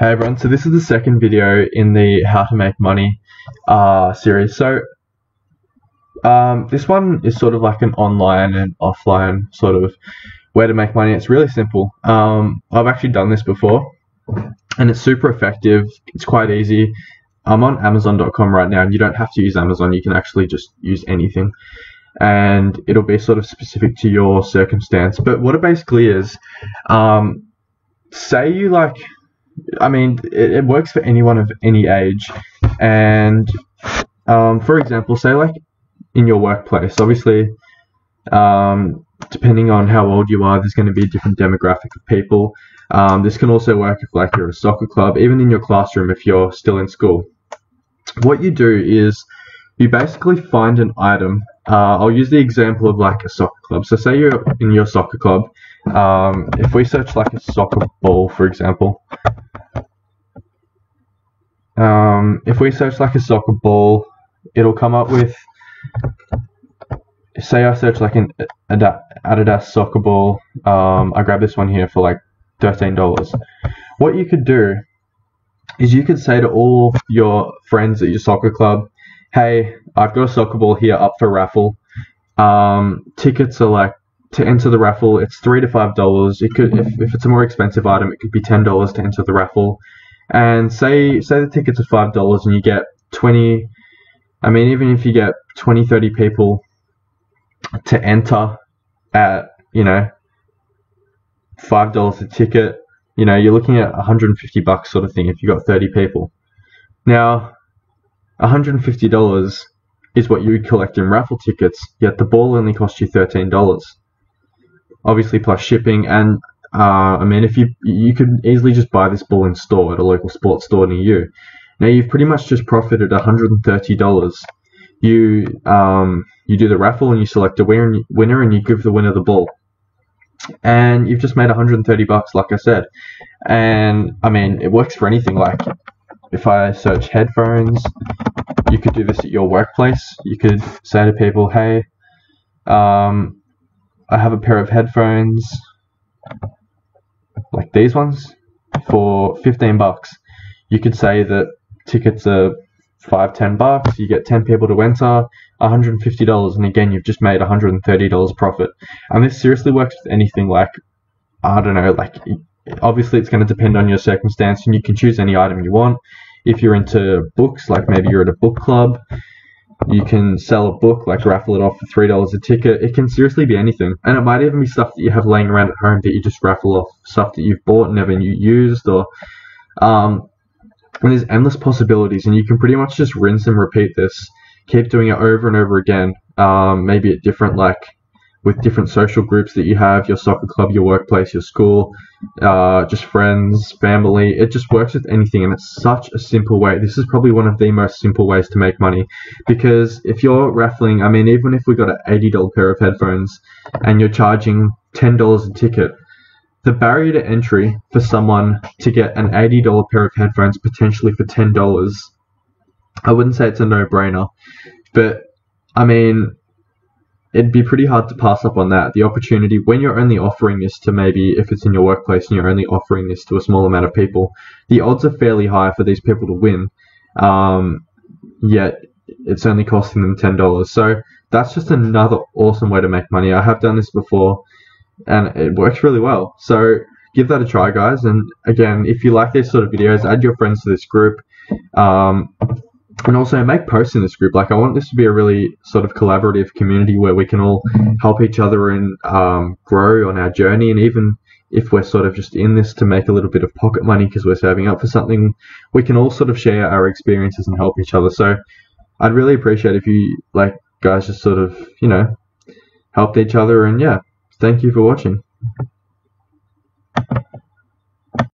Hey everyone, so this is the second video in the how to make money uh, series. So um, this one is sort of like an online and offline sort of way to make money. It's really simple. Um, I've actually done this before and it's super effective. It's quite easy. I'm on Amazon.com right now and you don't have to use Amazon. You can actually just use anything and it'll be sort of specific to your circumstance. But what it basically is, um, say you like I mean, it, it, works for anyone of any age. And um, for example, say like in your workplace, obviously, um, depending on how old you are, there's going to be a different demographic of people. Um, this can also work if like you're a soccer club, even in your classroom if you're still in school. What you do is you basically find an item. Uh, I'll use the example of like a soccer club. So say you're in your soccer club. Um, if we search like a soccer ball, for example, um, if we search like a soccer ball, it'll come up with, say I search like an Adidas soccer ball, um, I grab this one here for like $13. What you could do is you could say to all your friends at your soccer club, hey, I've got a soccer ball here up for raffle. Um, tickets are like to enter the raffle. It's three to five dollars. It could, if, if it's a more expensive item, it could be ten dollars to enter the raffle and say say the tickets are five dollars and you get 20 i mean even if you get 20 30 people to enter at you know five dollars a ticket you know you're looking at 150 bucks sort of thing if you got 30 people. Now 150 dollars is what you would collect in raffle tickets yet the ball only cost you 13 dollars. Obviously plus shipping and uh, I mean, if you you could easily just buy this ball in store at a local sports store near you. Now you've pretty much just profited $130. You um, you do the raffle and you select a winner, winner and you give the winner the ball, and you've just made 130 bucks, like I said. And I mean, it works for anything. Like if I search headphones, you could do this at your workplace. You could say to people, "Hey, um, I have a pair of headphones." Like these ones for 15 bucks. You could say that tickets are five, ten bucks. You get 10 people to enter, $150, and again, you've just made $130 profit. And this seriously works with anything like, I don't know, like obviously it's going to depend on your circumstance, and you can choose any item you want. If you're into books, like maybe you're at a book club, you can sell a book, like raffle it off for three dollars a ticket. It can seriously be anything, and it might even be stuff that you have laying around at home that you just raffle off, stuff that you've bought and never used, or um, and there's endless possibilities, and you can pretty much just rinse and repeat this, keep doing it over and over again. Um, maybe at different like with different social groups that you have your soccer club, your workplace, your school, uh, just friends, family. It just works with anything, and it's such a simple way. This is probably one of the most simple ways to make money because if you're raffling, I mean, even if we got an $80 pair of headphones and you're charging $10 a ticket, the barrier to entry for someone to get an $80 pair of headphones potentially for $10, I wouldn't say it's a no brainer, but I mean, it'd be pretty hard to pass up on that. The opportunity when you're only offering this to maybe if it's in your workplace and you're only offering this to a small amount of people, the odds are fairly high for these people to win. Um, yet it's only costing them ten dollars. So that's just another awesome way to make money. I have done this before, and it works really well. So give that a try, guys. And again, if you like these sort of videos, add your friends to this group. Um, and also make posts in this group. Like I want this to be a really sort of collaborative community where we can all help each other and um, grow on our journey. And even if we're sort of just in this to make a little bit of pocket money because we're saving up for something, we can all sort of share our experiences and help each other. So I'd really appreciate if you like guys just sort of you know helped each other. And yeah, thank you for watching.